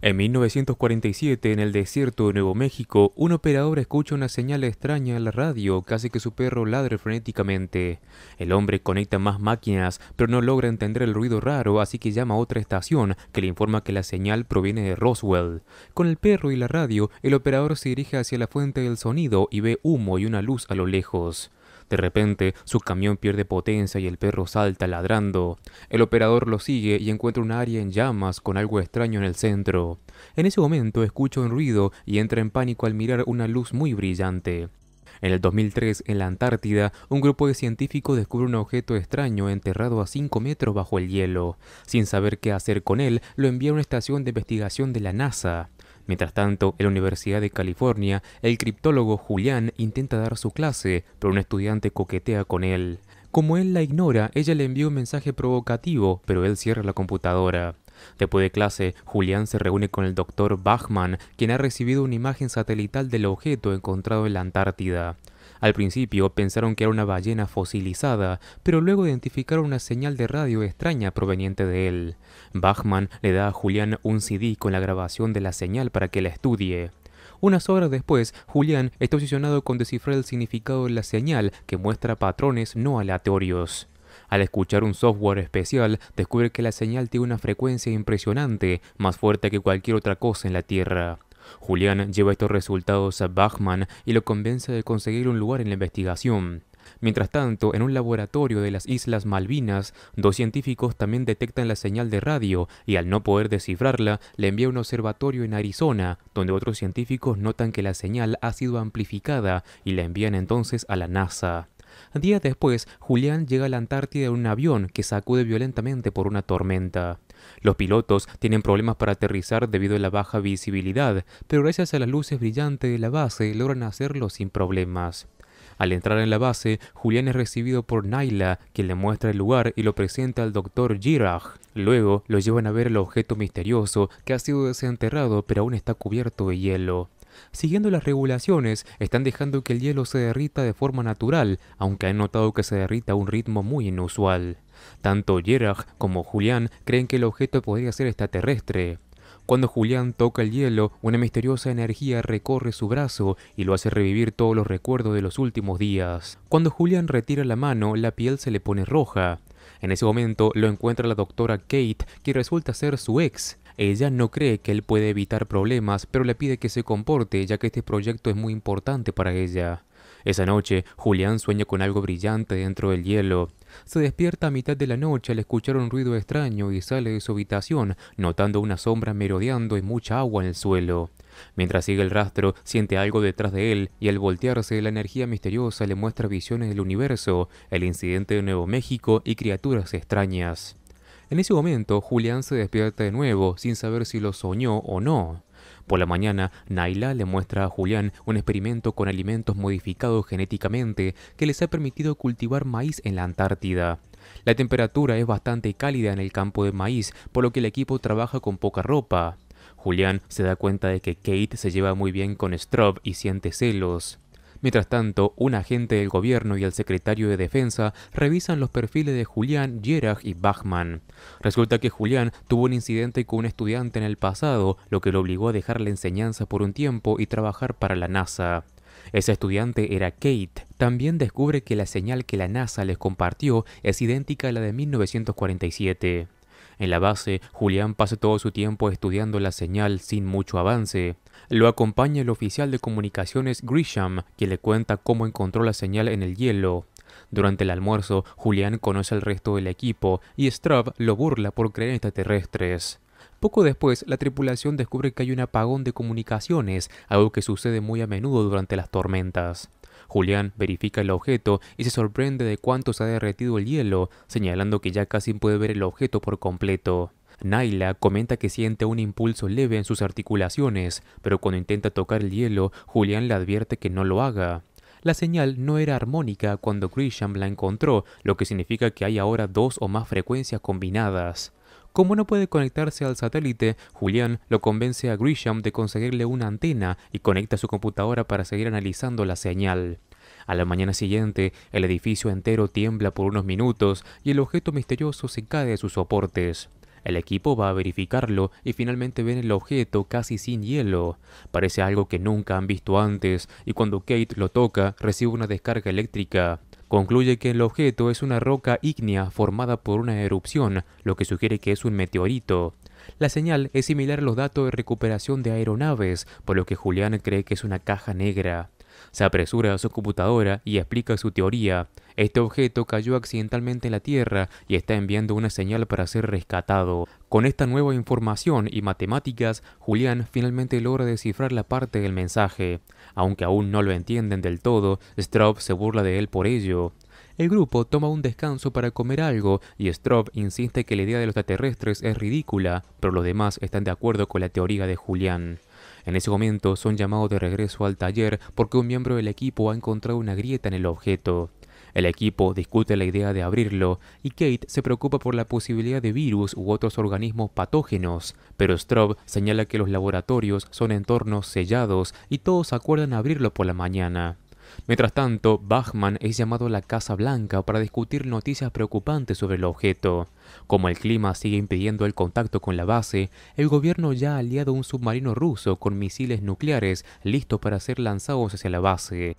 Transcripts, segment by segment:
En 1947, en el desierto de Nuevo México, un operador escucha una señal extraña en la radio, casi que su perro ladre frenéticamente. El hombre conecta más máquinas, pero no logra entender el ruido raro, así que llama a otra estación, que le informa que la señal proviene de Roswell. Con el perro y la radio, el operador se dirige hacia la fuente del sonido y ve humo y una luz a lo lejos. De repente, su camión pierde potencia y el perro salta ladrando. El operador lo sigue y encuentra un área en llamas con algo extraño en el centro. En ese momento escucha un ruido y entra en pánico al mirar una luz muy brillante. En el 2003, en la Antártida, un grupo de científicos descubre un objeto extraño enterrado a 5 metros bajo el hielo. Sin saber qué hacer con él, lo envía a una estación de investigación de la NASA. Mientras tanto, en la Universidad de California, el criptólogo Julián intenta dar su clase, pero un estudiante coquetea con él. Como él la ignora, ella le envía un mensaje provocativo, pero él cierra la computadora. Después de clase, Julián se reúne con el doctor Bachman, quien ha recibido una imagen satelital del objeto encontrado en la Antártida. Al principio pensaron que era una ballena fosilizada, pero luego identificaron una señal de radio extraña proveniente de él. Bachman le da a Julián un CD con la grabación de la señal para que la estudie. Unas horas después, Julián está obsesionado con descifrar el significado de la señal que muestra patrones no aleatorios. Al escuchar un software especial, descubre que la señal tiene una frecuencia impresionante, más fuerte que cualquier otra cosa en la Tierra. Julián lleva estos resultados a Bachman y lo convence de conseguir un lugar en la investigación. Mientras tanto, en un laboratorio de las Islas Malvinas, dos científicos también detectan la señal de radio y al no poder descifrarla, le envía a un observatorio en Arizona, donde otros científicos notan que la señal ha sido amplificada y la envían entonces a la NASA. Días después, Julián llega a la Antártida en un avión que sacude violentamente por una tormenta. Los pilotos tienen problemas para aterrizar debido a la baja visibilidad, pero gracias a las luces brillantes de la base logran hacerlo sin problemas. Al entrar en la base, Julián es recibido por Naila, quien le muestra el lugar y lo presenta al doctor Girach. Luego lo llevan a ver el objeto misterioso que ha sido desenterrado pero aún está cubierto de hielo. Siguiendo las regulaciones, están dejando que el hielo se derrita de forma natural, aunque han notado que se derrita a un ritmo muy inusual. Tanto Gerard como Julián creen que el objeto podría ser extraterrestre. Cuando Julián toca el hielo, una misteriosa energía recorre su brazo y lo hace revivir todos los recuerdos de los últimos días. Cuando Julián retira la mano, la piel se le pone roja. En ese momento lo encuentra la doctora Kate, que resulta ser su ex. Ella no cree que él puede evitar problemas, pero le pide que se comporte, ya que este proyecto es muy importante para ella. Esa noche, Julián sueña con algo brillante dentro del hielo. Se despierta a mitad de la noche al escuchar un ruido extraño y sale de su habitación, notando una sombra merodeando y mucha agua en el suelo. Mientras sigue el rastro, siente algo detrás de él y al voltearse la energía misteriosa le muestra visiones del universo, el incidente de Nuevo México y criaturas extrañas. En ese momento, Julián se despierta de nuevo, sin saber si lo soñó o no. Por la mañana, Naila le muestra a Julián un experimento con alimentos modificados genéticamente que les ha permitido cultivar maíz en la Antártida. La temperatura es bastante cálida en el campo de maíz, por lo que el equipo trabaja con poca ropa. Julián se da cuenta de que Kate se lleva muy bien con Strobe y siente celos. Mientras tanto, un agente del gobierno y el secretario de Defensa revisan los perfiles de Julián, Gerach y Bachman. Resulta que Julián tuvo un incidente con un estudiante en el pasado, lo que lo obligó a dejar la enseñanza por un tiempo y trabajar para la NASA. Ese estudiante era Kate. También descubre que la señal que la NASA les compartió es idéntica a la de 1947. En la base, Julián pasa todo su tiempo estudiando la señal sin mucho avance. Lo acompaña el oficial de comunicaciones Grisham, quien le cuenta cómo encontró la señal en el hielo. Durante el almuerzo, Julián conoce al resto del equipo y Straub lo burla por creer en extraterrestres. Poco después, la tripulación descubre que hay un apagón de comunicaciones, algo que sucede muy a menudo durante las tormentas. Julián verifica el objeto y se sorprende de cuánto se ha derretido el hielo, señalando que ya casi puede ver el objeto por completo. Naila comenta que siente un impulso leve en sus articulaciones, pero cuando intenta tocar el hielo, Julián le advierte que no lo haga. La señal no era armónica cuando Grisham la encontró, lo que significa que hay ahora dos o más frecuencias combinadas. Como no puede conectarse al satélite, Julián lo convence a Grisham de conseguirle una antena y conecta su computadora para seguir analizando la señal. A la mañana siguiente, el edificio entero tiembla por unos minutos y el objeto misterioso se cae de sus soportes. El equipo va a verificarlo y finalmente ven el objeto casi sin hielo. Parece algo que nunca han visto antes y cuando Kate lo toca recibe una descarga eléctrica. Concluye que el objeto es una roca ígnea formada por una erupción, lo que sugiere que es un meteorito. La señal es similar a los datos de recuperación de aeronaves, por lo que Julián cree que es una caja negra. Se apresura a su computadora y explica su teoría. Este objeto cayó accidentalmente en la Tierra y está enviando una señal para ser rescatado. Con esta nueva información y matemáticas, Julián finalmente logra descifrar la parte del mensaje. Aunque aún no lo entienden del todo, Straub se burla de él por ello. El grupo toma un descanso para comer algo y Straub insiste que la idea de los extraterrestres es ridícula, pero los demás están de acuerdo con la teoría de Julián. En ese momento son llamados de regreso al taller porque un miembro del equipo ha encontrado una grieta en el objeto. El equipo discute la idea de abrirlo y Kate se preocupa por la posibilidad de virus u otros organismos patógenos, pero Strobe señala que los laboratorios son entornos sellados y todos acuerdan abrirlo por la mañana. Mientras tanto, Bachman es llamado a la Casa Blanca para discutir noticias preocupantes sobre el objeto. Como el clima sigue impidiendo el contacto con la base, el gobierno ya ha aliado un submarino ruso con misiles nucleares listos para ser lanzados hacia la base.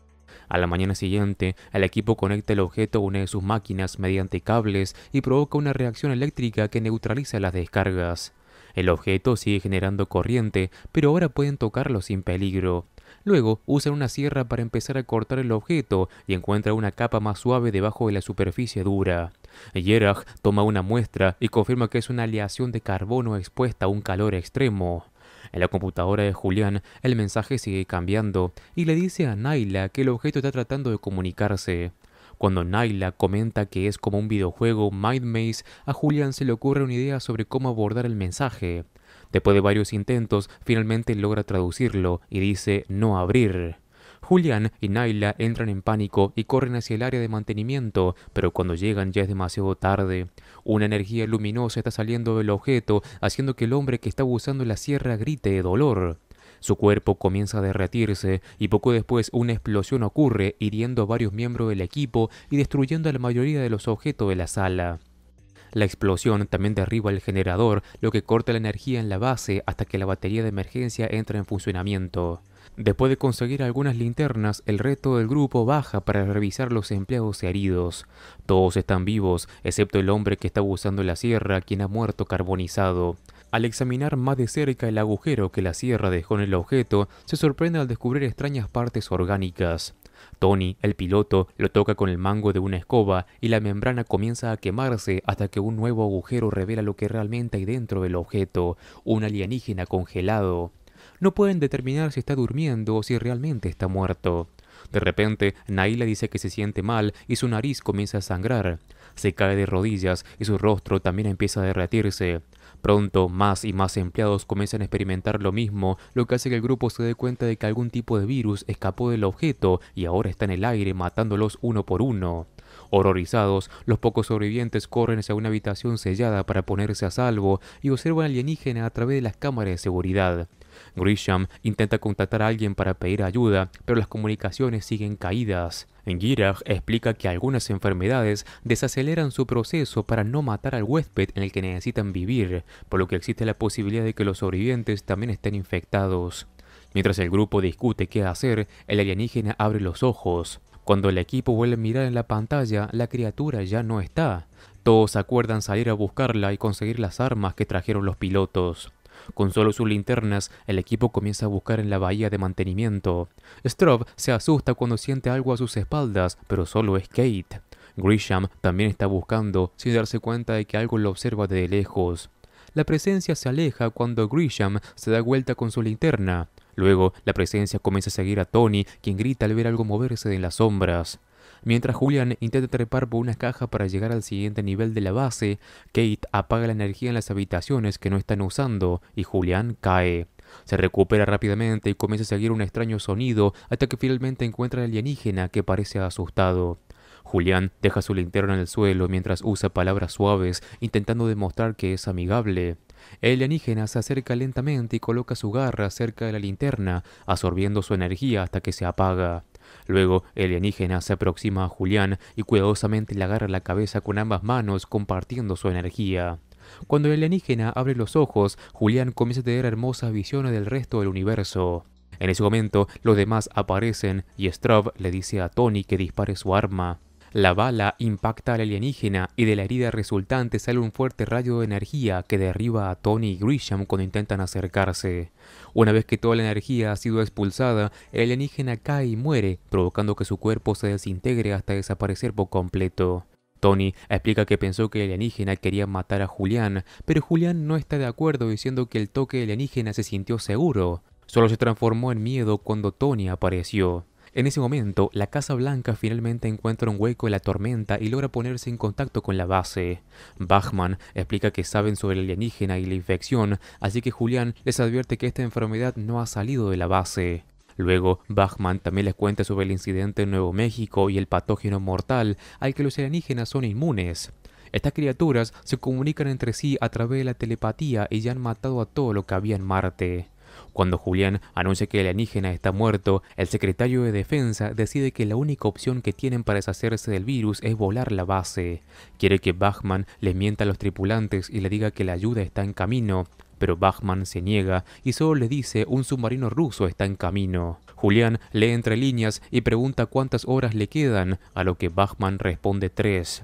A la mañana siguiente, el equipo conecta el objeto a una de sus máquinas mediante cables y provoca una reacción eléctrica que neutraliza las descargas. El objeto sigue generando corriente, pero ahora pueden tocarlo sin peligro. Luego usan una sierra para empezar a cortar el objeto y encuentra una capa más suave debajo de la superficie dura. Yerach toma una muestra y confirma que es una aleación de carbono expuesta a un calor extremo. En la computadora de Julián, el mensaje sigue cambiando y le dice a Naila que el objeto está tratando de comunicarse. Cuando Naila comenta que es como un videojuego Mind Maze, a Julián se le ocurre una idea sobre cómo abordar el mensaje. Después de varios intentos, finalmente logra traducirlo y dice no abrir. Julián y Naila entran en pánico y corren hacia el área de mantenimiento, pero cuando llegan ya es demasiado tarde. Una energía luminosa está saliendo del objeto, haciendo que el hombre que está usando la sierra grite de dolor. Su cuerpo comienza a derretirse y poco después una explosión ocurre hiriendo a varios miembros del equipo y destruyendo a la mayoría de los objetos de la sala. La explosión también derriba el generador, lo que corta la energía en la base hasta que la batería de emergencia entra en funcionamiento. Después de conseguir algunas linternas, el resto del grupo baja para revisar los empleados heridos. Todos están vivos, excepto el hombre que está usando la sierra, quien ha muerto carbonizado. Al examinar más de cerca el agujero que la sierra dejó en el objeto, se sorprende al descubrir extrañas partes orgánicas. Tony, el piloto, lo toca con el mango de una escoba y la membrana comienza a quemarse hasta que un nuevo agujero revela lo que realmente hay dentro del objeto, un alienígena congelado. No pueden determinar si está durmiendo o si realmente está muerto. De repente, Naila dice que se siente mal y su nariz comienza a sangrar. Se cae de rodillas y su rostro también empieza a derretirse. Pronto, más y más empleados comienzan a experimentar lo mismo, lo que hace que el grupo se dé cuenta de que algún tipo de virus escapó del objeto y ahora está en el aire matándolos uno por uno. Horrorizados, los pocos sobrevivientes corren hacia una habitación sellada para ponerse a salvo y observan alienígena a través de las cámaras de seguridad. Grisham intenta contactar a alguien para pedir ayuda, pero las comunicaciones siguen caídas. Girach explica que algunas enfermedades desaceleran su proceso para no matar al huésped en el que necesitan vivir, por lo que existe la posibilidad de que los sobrevivientes también estén infectados. Mientras el grupo discute qué hacer, el alienígena abre los ojos. Cuando el equipo vuelve a mirar en la pantalla, la criatura ya no está. Todos acuerdan salir a buscarla y conseguir las armas que trajeron los pilotos. Con solo sus linternas, el equipo comienza a buscar en la bahía de mantenimiento. Strobe se asusta cuando siente algo a sus espaldas, pero solo es Kate. Grisham también está buscando, sin darse cuenta de que algo lo observa desde lejos. La presencia se aleja cuando Grisham se da vuelta con su linterna. Luego, la presencia comienza a seguir a Tony, quien grita al ver algo moverse en las sombras. Mientras Julian intenta trepar por una caja para llegar al siguiente nivel de la base, Kate apaga la energía en las habitaciones que no están usando y Julian cae. Se recupera rápidamente y comienza a seguir un extraño sonido hasta que finalmente encuentra al alienígena que parece asustado. Julián deja su linterna en el suelo mientras usa palabras suaves, intentando demostrar que es amigable. El alienígena se acerca lentamente y coloca su garra cerca de la linterna, absorbiendo su energía hasta que se apaga. Luego, el alienígena se aproxima a Julián y cuidadosamente le agarra la cabeza con ambas manos, compartiendo su energía. Cuando el alienígena abre los ojos, Julián comienza a tener hermosas visiones del resto del universo. En ese momento, los demás aparecen y Straub le dice a Tony que dispare su arma. La bala impacta al alienígena y de la herida resultante sale un fuerte rayo de energía que derriba a Tony y Grisham cuando intentan acercarse. Una vez que toda la energía ha sido expulsada, el alienígena cae y muere, provocando que su cuerpo se desintegre hasta desaparecer por completo. Tony explica que pensó que el alienígena quería matar a Julián, pero Julián no está de acuerdo diciendo que el toque alienígena se sintió seguro. Solo se transformó en miedo cuando Tony apareció. En ese momento, la Casa Blanca finalmente encuentra un hueco en la tormenta y logra ponerse en contacto con la base. Bachman explica que saben sobre el alienígena y la infección, así que Julián les advierte que esta enfermedad no ha salido de la base. Luego, Bachman también les cuenta sobre el incidente en Nuevo México y el patógeno mortal al que los alienígenas son inmunes. Estas criaturas se comunican entre sí a través de la telepatía y ya han matado a todo lo que había en Marte. Cuando Julián anuncia que el alienígena está muerto, el secretario de defensa decide que la única opción que tienen para deshacerse del virus es volar la base. Quiere que Bachman le mienta a los tripulantes y le diga que la ayuda está en camino, pero Bachman se niega y solo le dice un submarino ruso está en camino. Julián lee entre líneas y pregunta cuántas horas le quedan, a lo que Bachman responde tres.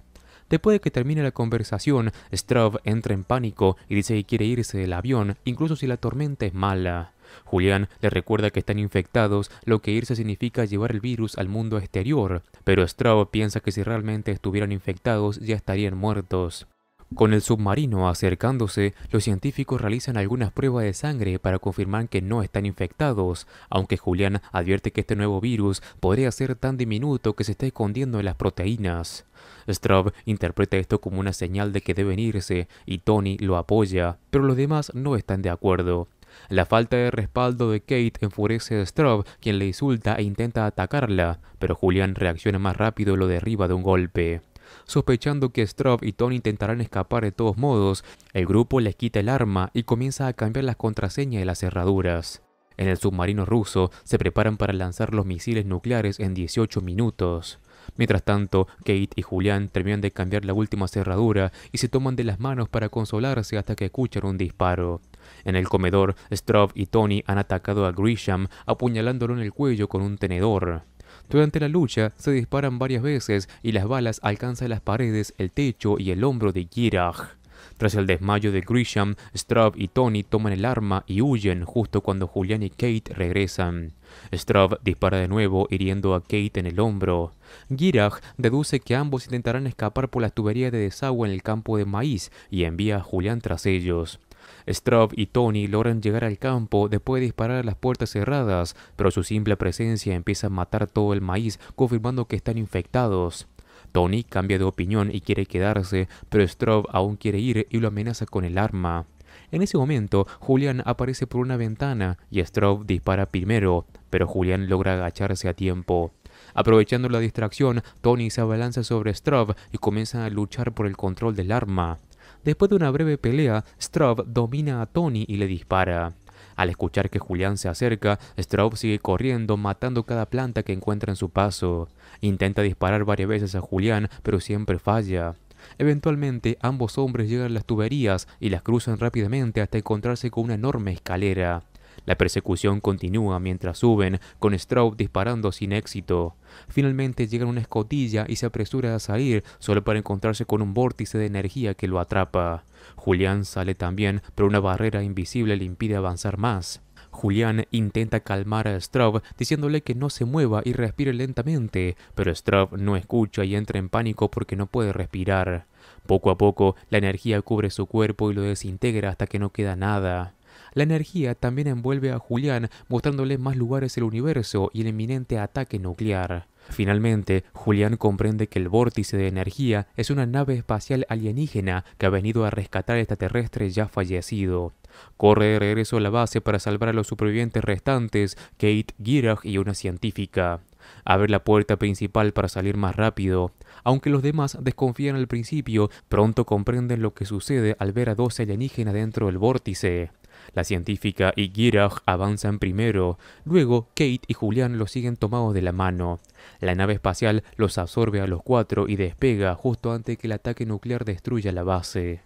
Después de que termine la conversación, Straub entra en pánico y dice que quiere irse del avión, incluso si la tormenta es mala. Julián le recuerda que están infectados, lo que irse significa llevar el virus al mundo exterior, pero Straub piensa que si realmente estuvieran infectados ya estarían muertos. Con el submarino acercándose, los científicos realizan algunas pruebas de sangre para confirmar que no están infectados, aunque Julián advierte que este nuevo virus podría ser tan diminuto que se está escondiendo en las proteínas. Straub interpreta esto como una señal de que deben irse y Tony lo apoya, pero los demás no están de acuerdo. La falta de respaldo de Kate enfurece a Straub, quien le insulta e intenta atacarla, pero Julián reacciona más rápido y lo derriba de un golpe. Sospechando que Straub y Tony intentarán escapar de todos modos, el grupo les quita el arma y comienza a cambiar las contraseñas de las cerraduras. En el submarino ruso se preparan para lanzar los misiles nucleares en 18 minutos. Mientras tanto, Kate y Julián terminan de cambiar la última cerradura y se toman de las manos para consolarse hasta que escuchan un disparo. En el comedor, Straub y Tony han atacado a Grisham apuñalándolo en el cuello con un tenedor. Durante la lucha se disparan varias veces y las balas alcanzan las paredes, el techo y el hombro de Girach. Tras el desmayo de Grisham, Straub y Tony toman el arma y huyen justo cuando Julian y Kate regresan. Straub dispara de nuevo hiriendo a Kate en el hombro. Girach deduce que ambos intentarán escapar por las tuberías de desagüe en el campo de maíz y envía a Julián tras ellos. Straub y Tony logran llegar al campo después de disparar a las puertas cerradas, pero su simple presencia empieza a matar todo el maíz, confirmando que están infectados. Tony cambia de opinión y quiere quedarse, pero Straub aún quiere ir y lo amenaza con el arma. En ese momento, Julian aparece por una ventana y Straub dispara primero, pero Julian logra agacharse a tiempo. Aprovechando la distracción, Tony se abalanza sobre Straub y comienzan a luchar por el control del arma. Después de una breve pelea, Straub domina a Tony y le dispara. Al escuchar que Julián se acerca, Straub sigue corriendo, matando cada planta que encuentra en su paso. Intenta disparar varias veces a Julián, pero siempre falla. Eventualmente, ambos hombres llegan a las tuberías y las cruzan rápidamente hasta encontrarse con una enorme escalera. La persecución continúa mientras suben, con Straub disparando sin éxito. Finalmente llegan a una escotilla y se apresura a salir, solo para encontrarse con un vórtice de energía que lo atrapa. Julián sale también, pero una barrera invisible le impide avanzar más. Julián intenta calmar a Straub diciéndole que no se mueva y respire lentamente, pero Straub no escucha y entra en pánico porque no puede respirar. Poco a poco, la energía cubre su cuerpo y lo desintegra hasta que no queda nada. La energía también envuelve a Julián, mostrándole más lugares del universo y el inminente ataque nuclear. Finalmente, Julián comprende que el vórtice de energía es una nave espacial alienígena que ha venido a rescatar a extraterrestre ya fallecido. Corre de regreso a la base para salvar a los supervivientes restantes, Kate, Girach y una científica. Abre la puerta principal para salir más rápido. Aunque los demás desconfían al principio, pronto comprenden lo que sucede al ver a dos alienígenas dentro del vórtice. La científica y Girach avanzan primero, luego Kate y Julián los siguen tomados de la mano. La nave espacial los absorbe a los cuatro y despega justo antes que el ataque nuclear destruya la base.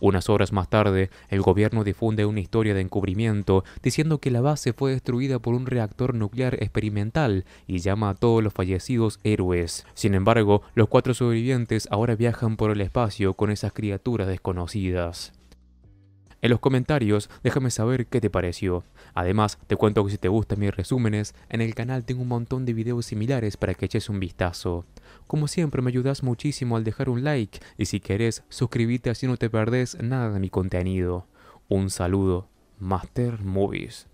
Unas horas más tarde, el gobierno difunde una historia de encubrimiento diciendo que la base fue destruida por un reactor nuclear experimental y llama a todos los fallecidos héroes. Sin embargo, los cuatro sobrevivientes ahora viajan por el espacio con esas criaturas desconocidas. En los comentarios déjame saber qué te pareció. Además, te cuento que si te gustan mis resúmenes, en el canal tengo un montón de videos similares para que eches un vistazo. Como siempre me ayudas muchísimo al dejar un like y si querés suscríbete así no te perdés nada de mi contenido. Un saludo, Master Movies.